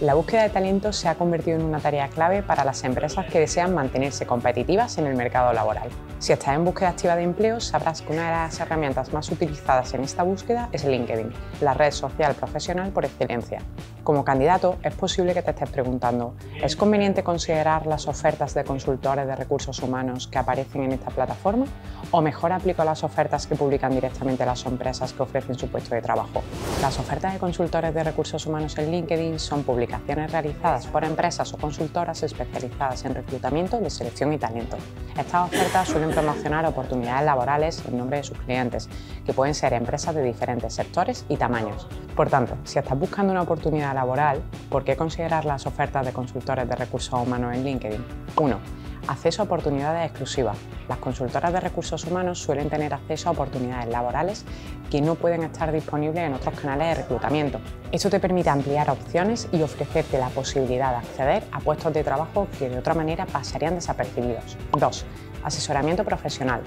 La búsqueda de talento se ha convertido en una tarea clave para las empresas que desean mantenerse competitivas en el mercado laboral. Si estás en búsqueda activa de empleo, sabrás que una de las herramientas más utilizadas en esta búsqueda es LinkedIn, la red social profesional por excelencia. Como candidato, es posible que te estés preguntando, ¿es conveniente considerar las ofertas de consultores de recursos humanos que aparecen en esta plataforma? ¿O mejor aplico las ofertas que publican directamente las empresas que ofrecen su puesto de trabajo? Las ofertas de consultores de recursos humanos en LinkedIn son públicas realizadas por empresas o consultoras especializadas en reclutamiento, de selección y talento. Estas ofertas suelen promocionar oportunidades laborales en nombre de sus clientes, que pueden ser empresas de diferentes sectores y tamaños. Por tanto, si estás buscando una oportunidad laboral, ¿por qué considerar las ofertas de consultores de recursos humanos en LinkedIn? 1 Acceso a oportunidades exclusivas. Las consultoras de recursos humanos suelen tener acceso a oportunidades laborales que no pueden estar disponibles en otros canales de reclutamiento. Esto te permite ampliar opciones y ofrecerte la posibilidad de acceder a puestos de trabajo que de otra manera pasarían desapercibidos. 2. Asesoramiento profesional,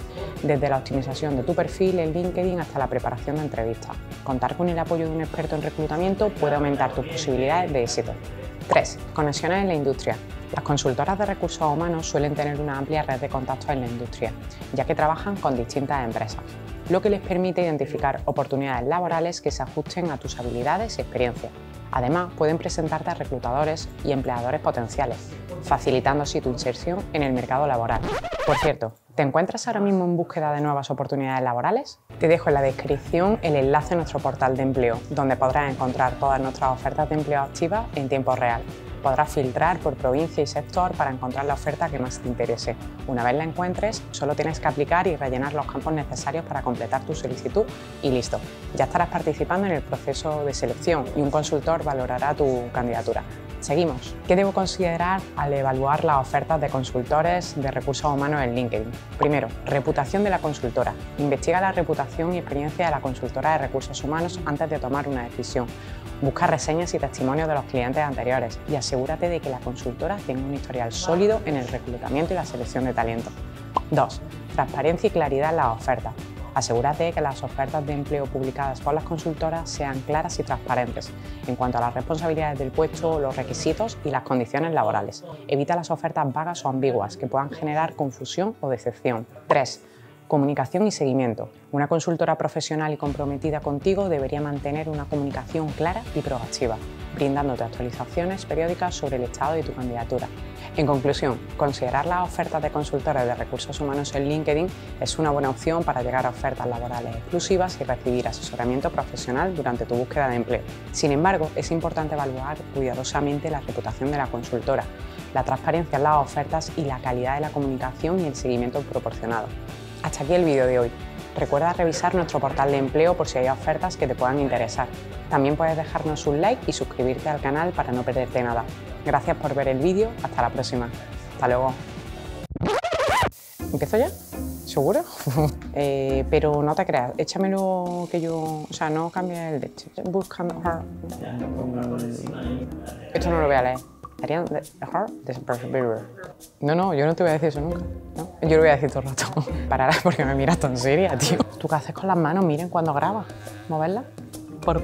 desde la optimización de tu perfil en LinkedIn hasta la preparación de entrevistas. Contar con el apoyo de un experto en reclutamiento puede aumentar tus posibilidades de éxito. 3. Conexiones en la industria. Las consultoras de recursos humanos suelen tener una amplia red de contactos en la industria, ya que trabajan con distintas empresas, lo que les permite identificar oportunidades laborales que se ajusten a tus habilidades y experiencias. Además, pueden presentarte a reclutadores y empleadores potenciales, facilitando así tu inserción en el mercado laboral. Por cierto, ¿te encuentras ahora mismo en búsqueda de nuevas oportunidades laborales? Te dejo en la descripción el enlace a nuestro portal de empleo, donde podrás encontrar todas nuestras ofertas de empleo activas en tiempo real podrás filtrar por provincia y sector para encontrar la oferta que más te interese. Una vez la encuentres, solo tienes que aplicar y rellenar los campos necesarios para completar tu solicitud y listo. Ya estarás participando en el proceso de selección y un consultor valorará tu candidatura. Seguimos. ¿Qué debo considerar al evaluar las ofertas de consultores de recursos humanos en LinkedIn? Primero, reputación de la consultora. Investiga la reputación y experiencia de la consultora de recursos humanos antes de tomar una decisión. Busca reseñas y testimonios de los clientes anteriores y asegúrate de que la consultora tenga un historial sólido en el reclutamiento y la selección de talento. 2. Transparencia y claridad en las ofertas. Asegúrate de que las ofertas de empleo publicadas por las consultoras sean claras y transparentes en cuanto a las responsabilidades del puesto, los requisitos y las condiciones laborales. Evita las ofertas vagas o ambiguas que puedan generar confusión o decepción. 3. Comunicación y seguimiento. Una consultora profesional y comprometida contigo debería mantener una comunicación clara y proactiva, brindándote actualizaciones periódicas sobre el estado de tu candidatura. En conclusión, considerar las ofertas de consultores de recursos humanos en LinkedIn es una buena opción para llegar a ofertas laborales exclusivas y recibir asesoramiento profesional durante tu búsqueda de empleo. Sin embargo, es importante evaluar cuidadosamente la reputación de la consultora, la transparencia en las ofertas y la calidad de la comunicación y el seguimiento proporcionado. Hasta aquí el vídeo de hoy. Recuerda revisar nuestro portal de empleo por si hay ofertas que te puedan interesar. También puedes dejarnos un like y suscribirte al canal para no perderte nada. Gracias por ver el vídeo, hasta la próxima. Hasta luego. ¿Empiezo ya? ¿Seguro? Eh, pero no te creas, échamelo que yo... O sea, no cambies el leche. Buscando... Esto no lo voy a leer. No, no, yo no te voy a decir eso nunca. Yo lo voy a decir todo el rato. Pararás porque me miras tan seria, tío. ¿Tú qué haces con las manos? Miren cuando grabas. ¿Moverlas? Por